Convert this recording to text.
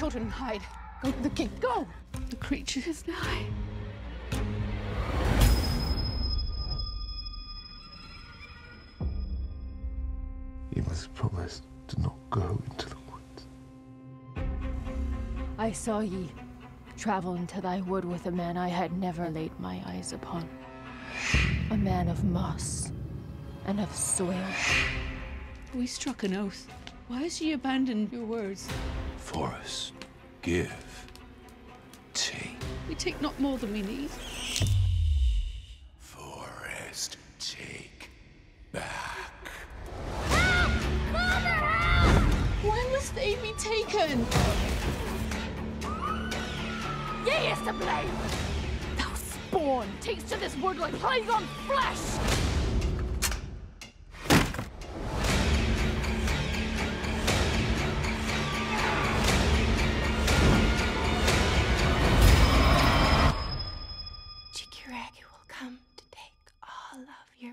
children and hide. Go to the gate. Go! The creature is nigh. You must promise to not go into the woods. I saw ye travel into thy wood with a man I had never laid my eyes upon. A man of moss and of soil. We struck an oath. Why has ye abandoned your words? Forest, give, take. We take not more than we need. Forest, take back. Why must they be taken? Ye is to blame! Thou spawn takes to this wood like plague on flesh! Chikiragi will come to take all of your